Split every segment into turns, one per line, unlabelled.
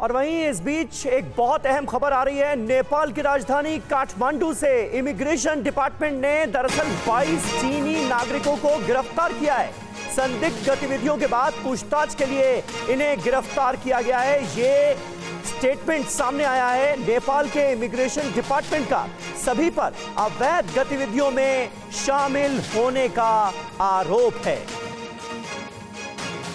और वहीं इस बीच एक बहुत अहम खबर आ रही है। नेपाल की राजधानी काठमांडू से इमिग्रेशन डिपार्टमेंट ने दरअसल 22 चीनी नागरिकों को गिरफ़्तार किया है। संदिग्ध गतिविधियों के बाद पूछताछ के लिए इन्हें गिरफ़्तार किया गया है। ये स्टेटमेंट सामने आया है नेपाल के इमिग्रेशन डिपार्टमेंट का। सभी पर अवैध गतिविधियों में शामिल होने का आरोप है।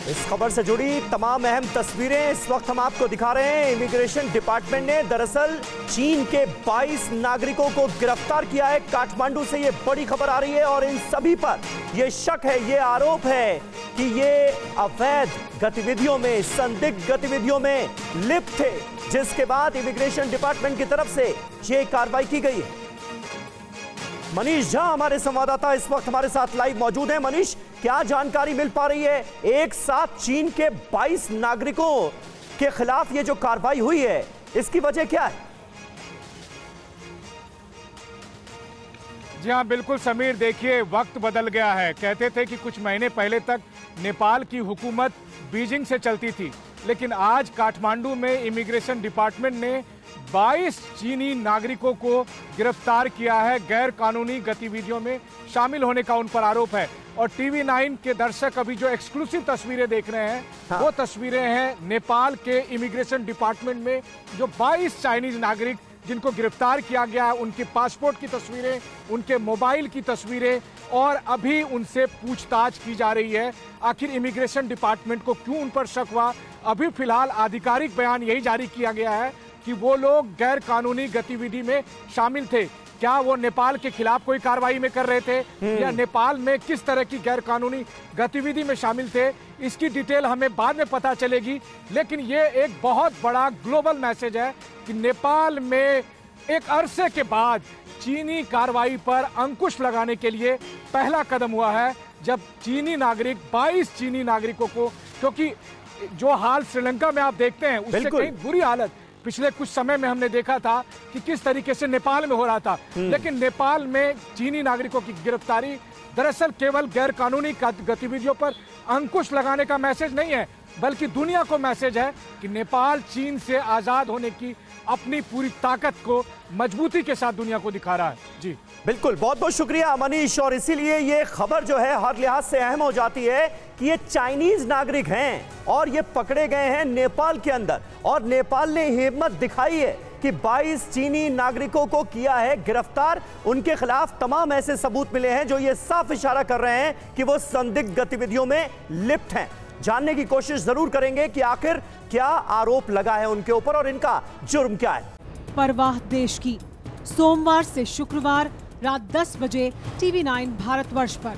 इस खबर से जुड़ी तमाम अहम तस्वीरें इस वक्त हम आपको दिखा रहे हैं। इमिग्रेशन डिपार्टमेंट ने दरअसल चीन के 22 नागरिकों को गिरफ़्तार किया है। काठमांडू से ये बड़ी खबर आ रही है और इन सभी पर ये शक है, ये आरोप है कि ये अवैध गतिविधियों में, संदिग्ध गतिविधियों में लिप्त थे, जिसके बाद इमिग्रेशन डिपार्टमेंट की तरफ़ से ये कार्रवाई की गई है। मनीष झा हमारे संवाददाता इस वक्त हमारे साथ लाइव मौजूद हैं। मनीष, क्या जानकारी मिल पा रही है? एक साथ चीन के 22 नागरिकों के खिलाफ ये जो कार्रवाई हुई है, इसकी वजह क्या है?
जी हाँ बिल्कुल समीर देखिए वक्त बदल गया है। कहते थे कि कुछ महीने पहले तक नेपाल की हुकूमत बीजिंग से चलती थी लेकिन आज काठमांडू में इमिग्रेशन डिपार्टमेंट ने 22 चीनी नागरिकों को गिरफ़्तार किया है। गैर कानूनी गतिविधियों में शामिल होने का उन पर आरोप है। और टीवी नाइन के दर्शक अभी जो एक्सक्लूसिव तस्वीरें देख रहे हैं हाँ। वो तस्वीरें हैं नेपाल के इमिग्रेशन डिपार्टमेंट में जो 22 चाइनीज़ नागरिक जिनको गिरफ़्तार किया गया है उनके पासपोर्ट की तस्वीरें उनके मोबाइल की तस्वीरें और अभी उनसे पूछताछ की जा रही है। आखिर इमिग्रेशन डिपार्टमेंट को क्यों उन पर शक हुआ? अभी फ़िलहाल आधिकारिक बयान यही जारी किया गया है कि वो लोग गैर कानूनी गतिविधि में शामिल थे। क्या वो नेपाल के खिलाफ कोई कार्रवाई में कर रहे थे? हम्म। या नेपाल में किस तरह की गैर कानूनी गतिविधि में शामिल थे? इसकी डिटेल हमें बाद में पता चलेगी। लेकिन ये एक बहुत बड़ा ग्लोबल मैसेज है कि नेपाल में एक अरसे के बाद चीनी कार्रवाई पर अंकुश लगाने के लिए पहला कदम हुआ है जब चीनी नागरिक 22 चीनी नागरिकों को क्योंकि जो हाल श्रीलंका में आप देखते हैं उससे कहीं बुरी हालत। पिछले कुछ समय में हमने देखा था कि किस तरीके से नेपाल में हो रहा था। हम्म। लेकिन नेपाल में चीनी नागरिकों की गिरफ्तारी दरअसल केवल गैर कानूनी गतिविधियों पर अंकुश लगाने का मैसेज नहीं है बल्कि दुनिया को मैसेज है कि नेपाल चीन से आज़ाद होने की अपनी पूरी ताकत को, मजबूती के साथ दुनिया को दिखा रहा है। जी।
बिल्कुल बहुत बहुत शुक्रिया मनीष, और इसीलिए ये खबर जो है हर लिहाज से अहम हो जाती है कि ये चाइनीज़ नागरिक हैं और ये पकड़े गए हैं नेपाल के अंदर। और नेपाल ने हिम्मत दिखाई है कि 22 चीनी नागरिकों को किया है गिरफ़्तार। उनके खिलाफ तमाम ऐसे सबूत मिले हैं जो ये साफ़ इशारा कर रहे हैं कि वो संदिग्ध गतिविधियों में लिप्त हैं। जानने की कोशिश ज़रूर करेंगे कि आखिर क्या आरोप लगा है उनके ऊपर और इनका जुर्म क्या है?
परवाह देश की। सोमवार से शुक्रवार रात 10 बजे टीवी 9 भारतवर्ष पर।